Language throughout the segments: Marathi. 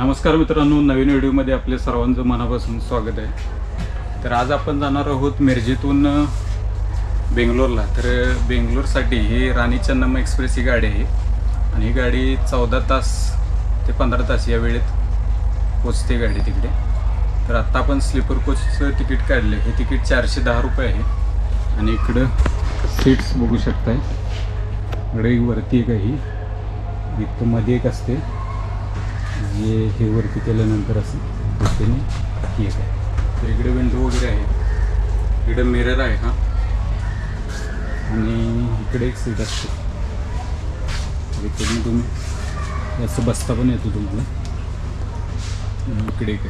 नमस्कार मित्रांनो नवीन व्हिडिओमध्ये आपले सर्वांचं मनापासून स्वागत आहे. तर आज आपण जाणार आहोत मिरजेतून बेंगलोरला. तर बेंगलोरसाठी ही राणी चन्नम एक्सप्रेस ही गाडी आहे. आणि ही गाडी चौदा तास ते पंधरा तास या वेळेत पोचते गाडी तिकडे. तर आत्ता आपण स्लीपर कोचचं तिकीट काढलं. हे तिकीट चारशे दहा रुपये आहे. आणि इकडं सीट्स बघू शकताय. इकडे एक वरती एक आहे. इथं मध्ये एक असते. जे हे वरती केल्यानंतर असं त्याने ठीक आहे. तर इकडे विंडो वगैरे आहे. इकडे मिरर आहे हा. आणि इकडे एक सीट असते. इकडून तुम्ही असं बसता पण येतो तुम्हाला. इकडे एक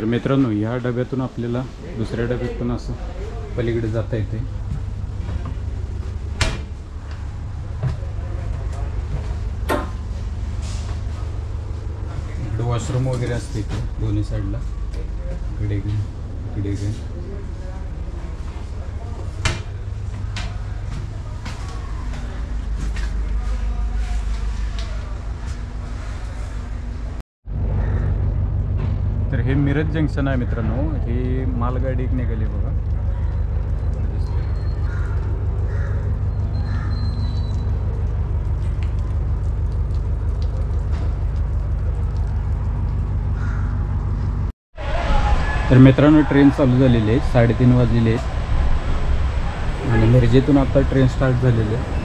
तर मित्रांनो ह्या डब्यातून आपल्याला दुसऱ्या डब्यात पण असं पलीकडे जाता येते. इकडे वॉशरूम वगैरे असते इथे दोन्ही साईडला इकडे एक आहे, इकडे एक आहे. तर हे मिरज जंक्शन आहे मित्रांनो. ही मालगाडी एक निघाली बघा. तर मित्रांनो ट्रेन चालू झालेली आहे. साडेतीन वाजलेली आहेत आणि मिरजेतून आता ट्रेन स्टार्ट झालेली आहे.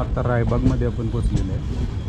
आत्ता रायबागमध्ये आपण पोचलेलो आहे.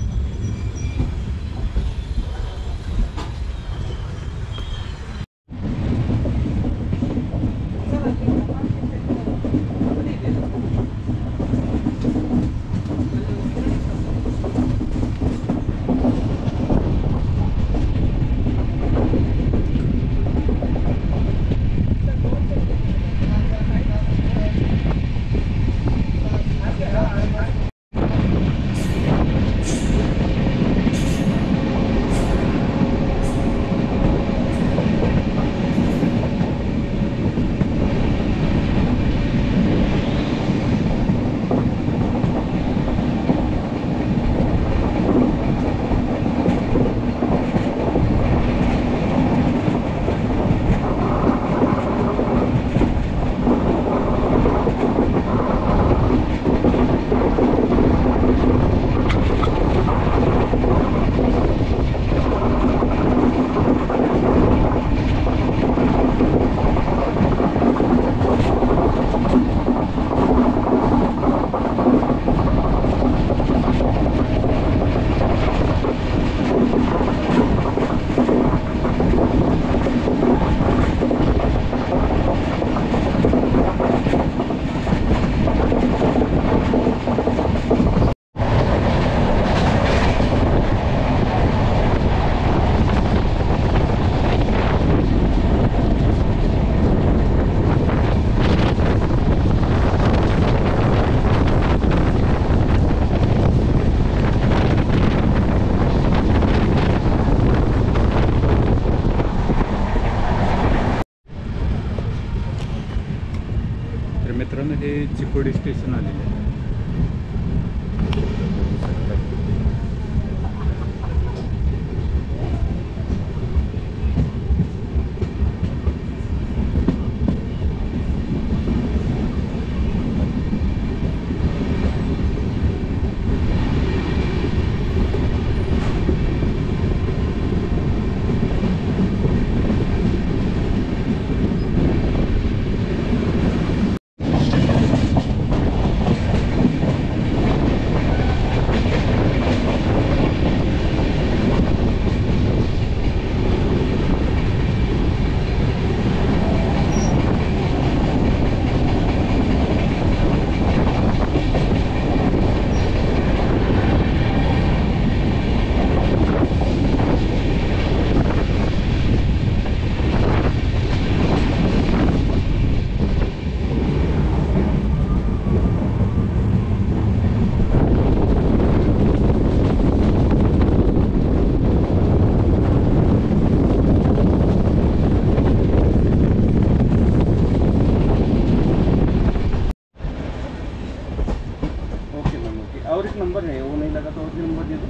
और एक नंबर है वो नहीं लगा तो और भी नंबर दे दो।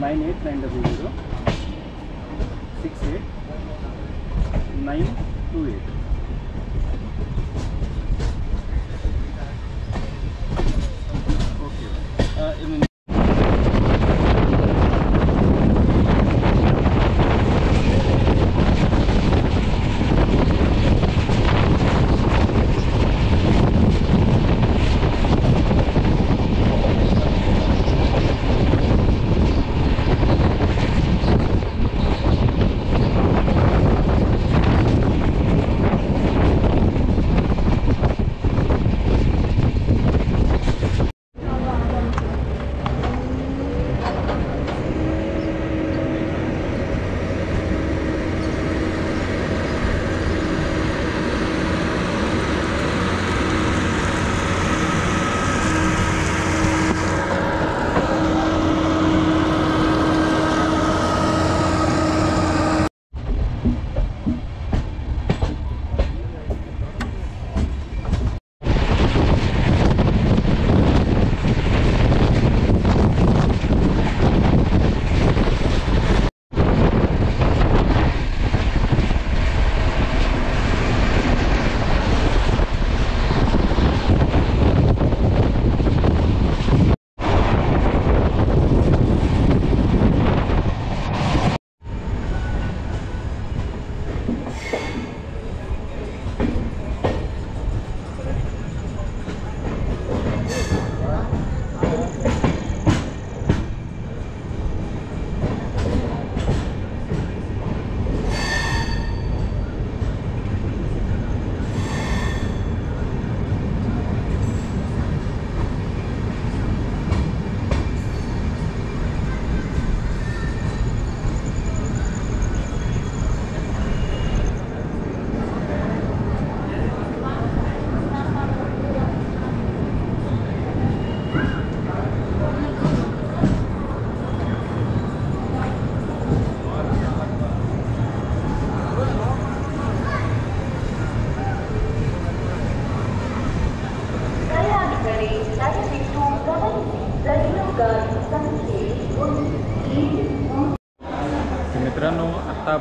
Nine eight nine double zero six eight nine two eight.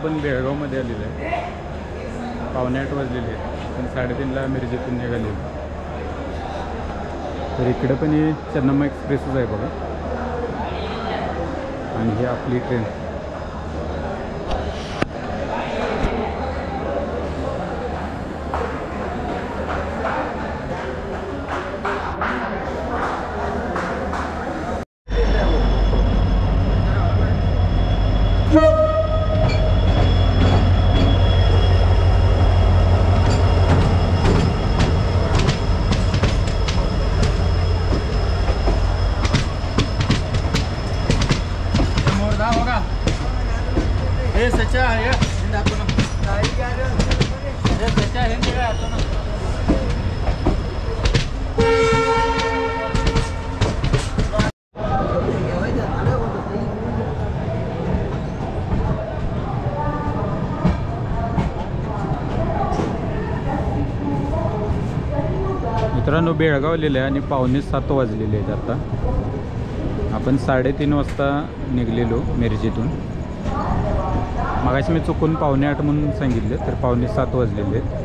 आपण बेळगावमध्ये आलेलो आहे. पावणे आठ वाजलेले आहे पण साडेतीनला मिरजेतून निघाले तर इकडं पण हे चन्नम्मा एक्सप्रेसच आहे बघा. आणि ही आपली ट्रेन हे सच्चा आहे हिंद आपण हे सच्चा हिंद काय आपण मित्रांनो बेळगावलेले आहे आणि पावणे सात वाजलेले आहेत आता. आपण साडेतीन वाजता निघलेलो मिरजेतून. मगाशी मी चुकून पावणे आठ म्हणून सांगितलं तर पावणे सात वाजलेले आहेत.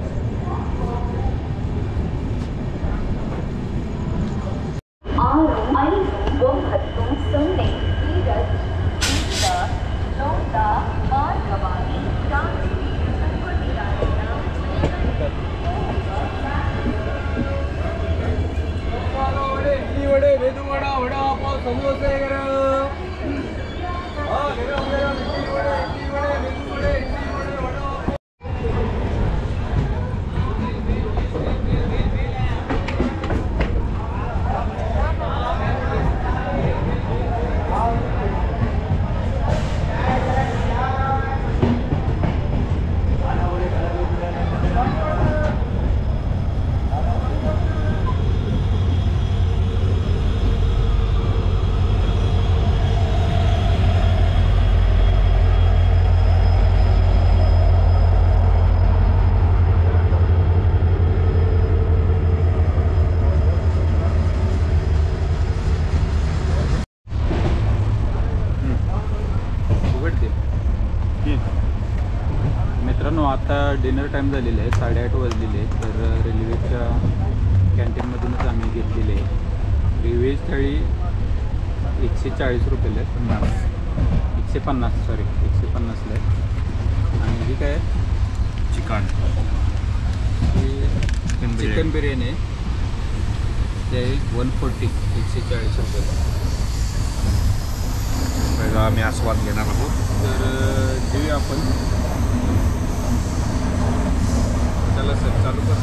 डिनर टाईम झालेला आहे साडेआठ वाजलेले आहेत. तर रेल्वेच्या कॅन्टीनमधूनच आम्ही घेतलेले आहे. रिव्हेज थाळी एकशे चाळीस रुपयाला आहे. पन्नास. एकशे पन्नास सॉरी एकशे पन्नासला आहे. आणि ही काय आहे? चिकन. ही चिकन बिर्याणी आहे. ते वन फोर्टी एकशे चाळीस रुपये आम्ही आस्वाद घेणार आहोत. तर अ, घेऊया आपण. त्याला चालू कर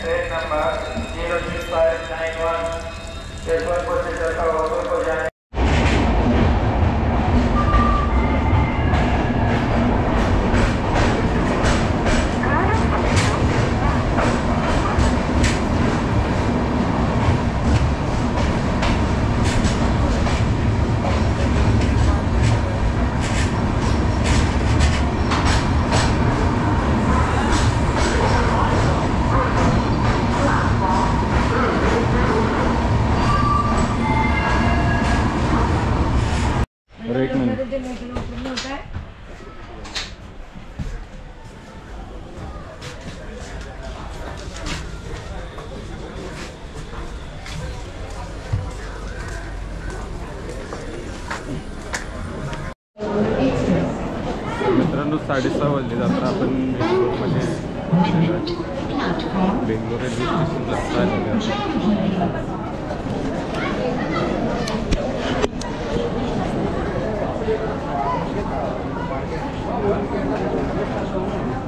train number zero six five nine one Yeshwantpur से चलकर होटल को जाने बरं एक मिनिट मित्रांनो साडेसहा वाजले. तर आपण बेंगलोरमध्ये बेंगलोर रेल्वे स्टेशनला Thank you.